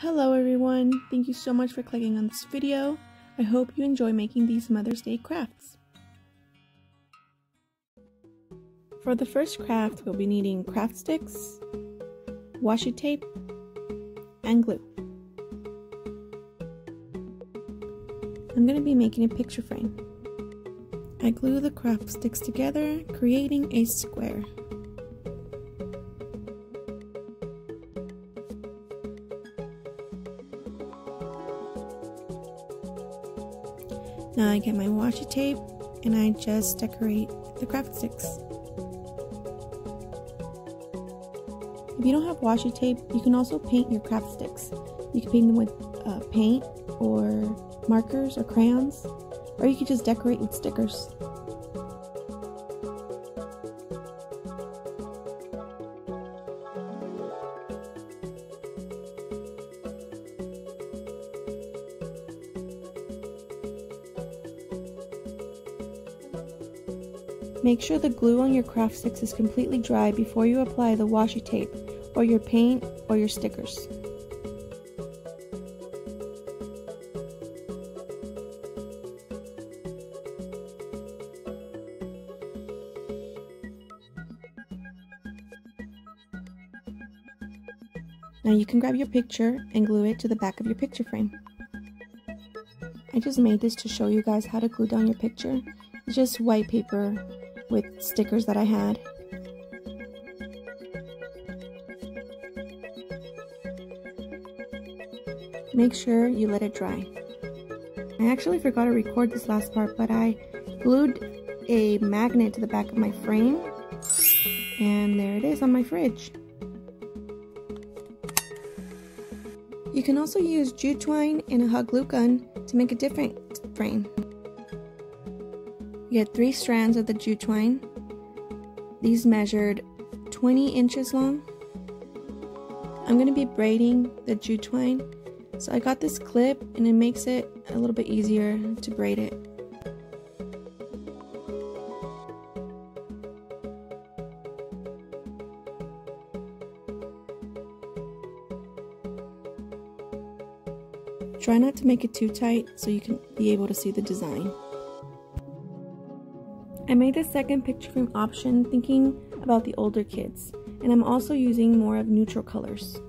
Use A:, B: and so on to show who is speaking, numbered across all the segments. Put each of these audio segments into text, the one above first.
A: Hello everyone, thank you so much for clicking on this video. I hope you enjoy making these Mother's Day crafts. For the first craft, we'll be needing craft sticks, washi tape, and glue. I'm going to be making a picture frame. I glue the craft sticks together, creating a square. Now I get my washi tape and I just decorate the craft sticks. If you don't have washi tape, you can also paint your craft sticks. You can paint them with uh, paint or markers or crayons, or you could just decorate with stickers. Make sure the glue on your craft sticks is completely dry before you apply the washi tape or your paint or your stickers. Now you can grab your picture and glue it to the back of your picture frame. I just made this to show you guys how to glue down your picture. It's just white paper with stickers that I had. Make sure you let it dry. I actually forgot to record this last part, but I glued a magnet to the back of my frame, and there it is on my fridge. You can also use jute twine and a hot glue gun to make a different frame. You get three strands of the jute twine. These measured 20 inches long. I'm going to be braiding the jute twine. So I got this clip and it makes it a little bit easier to braid it. Try not to make it too tight so you can be able to see the design. I made the second picture frame option thinking about the older kids, and I'm also using more of neutral colors.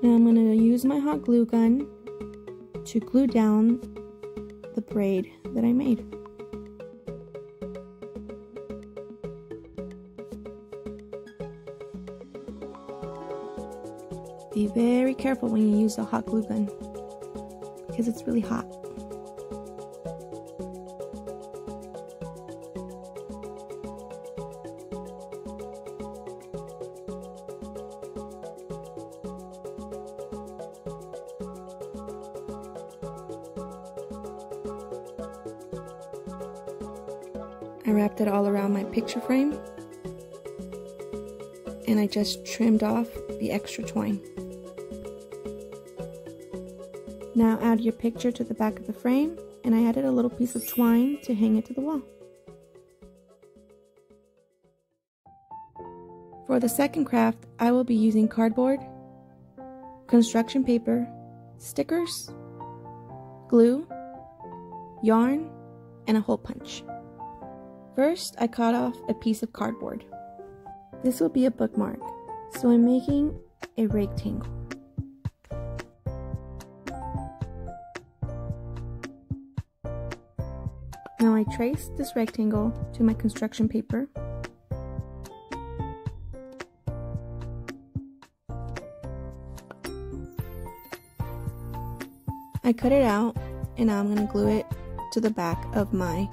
A: Now I'm going to use my hot glue gun to glue down the braid that I made. Be very careful when you use a hot glue gun because it's really hot. I wrapped it all around my picture frame and I just trimmed off the extra twine. Now add your picture to the back of the frame and I added a little piece of twine to hang it to the wall. For the second craft, I will be using cardboard, construction paper, stickers, glue, yarn, and a hole punch. First, I cut off a piece of cardboard. This will be a bookmark, so I'm making a rectangle. Now I trace this rectangle to my construction paper. I cut it out and now I'm going to glue it to the back of my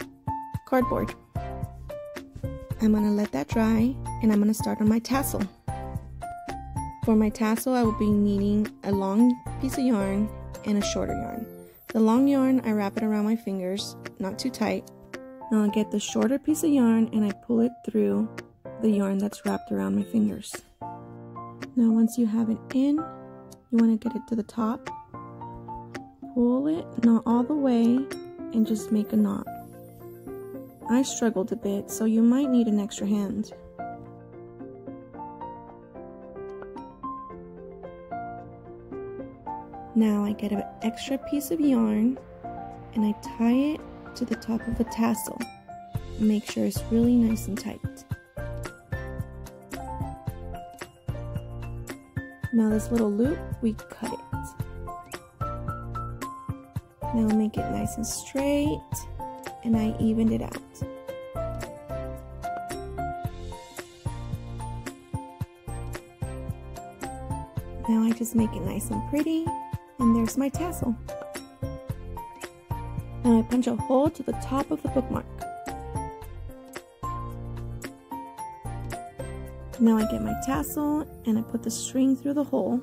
A: cardboard. I'm going to let that dry and I'm going to start on my tassel. For my tassel, I will be needing a long piece of yarn and a shorter yarn. The long yarn, I wrap it around my fingers, not too tight. Now I'll get the shorter piece of yarn and I pull it through the yarn that's wrapped around my fingers. Now once you have it in, you want to get it to the top. Pull it, not all the way, and just make a knot. I struggled a bit, so you might need an extra hand. Now I get an extra piece of yarn and I tie it to the top of the tassel. Make sure it's really nice and tight. Now this little loop, we cut it. Now make it nice and straight and I evened it out. Now I just make it nice and pretty and there's my tassel. Now I punch a hole to the top of the bookmark. Now I get my tassel and I put the string through the hole.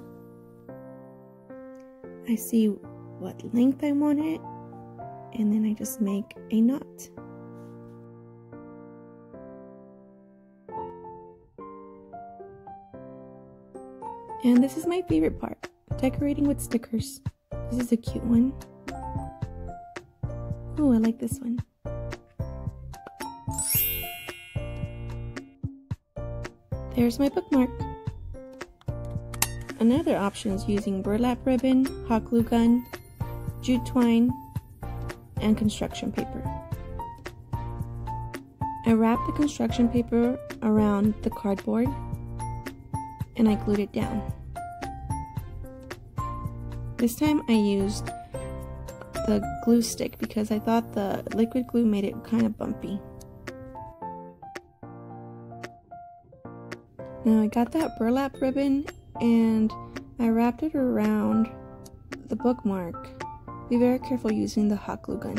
A: I see what length I want it and then I just make a knot. And this is my favorite part, decorating with stickers. This is a cute one. Oh, I like this one. There's my bookmark. Another option is using burlap ribbon, hot glue gun, jute twine, and construction paper. I wrapped the construction paper around the cardboard and I glued it down. This time I used the glue stick because I thought the liquid glue made it kind of bumpy. Now I got that burlap ribbon and I wrapped it around the bookmark. Be very careful using the hot glue gun.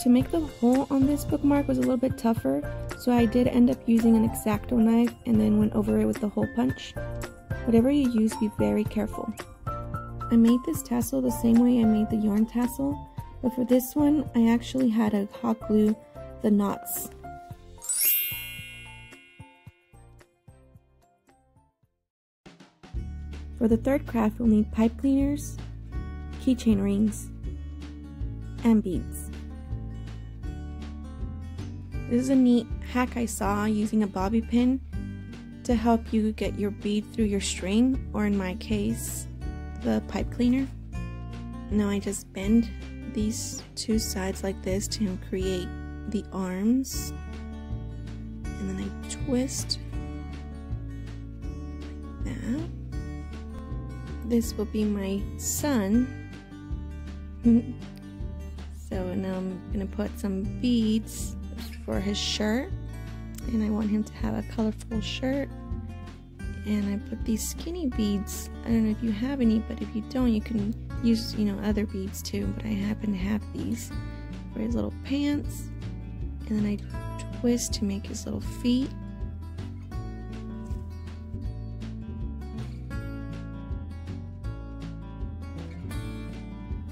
A: To make the hole on this bookmark was a little bit tougher, so I did end up using an X-Acto knife and then went over it with the hole punch. Whatever you use, be very careful. I made this tassel the same way I made the yarn tassel, but for this one, I actually had to hot glue the knots. For the third craft, we'll need pipe cleaners, keychain rings, and beads. This is a neat hack I saw using a bobby pin to help you get your bead through your string, or in my case, the pipe cleaner. Now I just bend these two sides like this to create the arms, and then I twist like that. This will be my son. so now I'm gonna put some beads for his shirt and I want him to have a colorful shirt and I put these skinny beads I don't know if you have any but if you don't you can use you know other beads too but I happen to have these for his little pants and then I twist to make his little feet.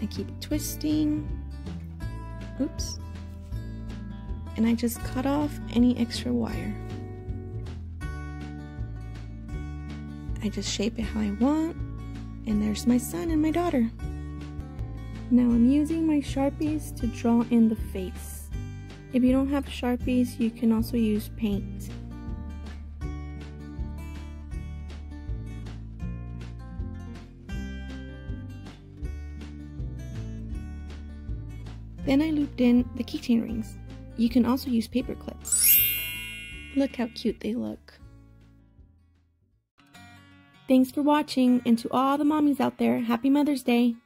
A: I keep twisting. Oops. And I just cut off any extra wire. I just shape it how I want, and there's my son and my daughter. Now I'm using my Sharpies to draw in the face. If you don't have Sharpies, you can also use paint. Then I looped in the keychain rings. You can also use paper clips. Look how cute they look. Thanks for watching, and to all the mommies out there, Happy Mother's Day!